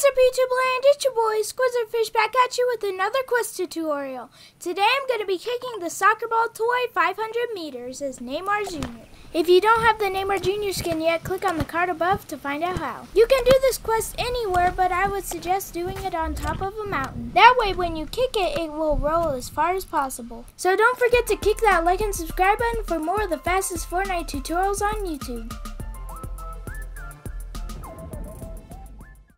What's up YouTube land? It's your boy SkwizardFish back at you with another quest tutorial. Today I'm going to be kicking the soccer ball toy 500 meters as Neymar Jr. If you don't have the Neymar Jr. skin yet, click on the card above to find out how. You can do this quest anywhere, but I would suggest doing it on top of a mountain. That way when you kick it, it will roll as far as possible. So don't forget to kick that like and subscribe button for more of the fastest Fortnite tutorials on YouTube.